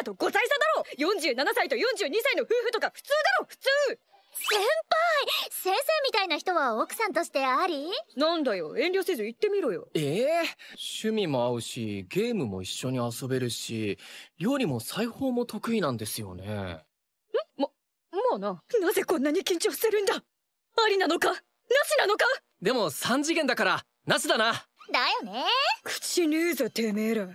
らと5歳差だろ。47歳と42歳の夫婦とか普通だろ。普通。先輩先生みたいな人は奥さんとしてあり？なんだよ。遠慮せず言ってみろよ。ええ。趣味も合うしゲームも一緒に遊べるし料理も裁縫も得意なんですよね。んまあな。なぜこんなに緊張してるんだ？ありなのか？なしなのか？でも3次元だからなしだな。だよね。口ねえぞてめえら。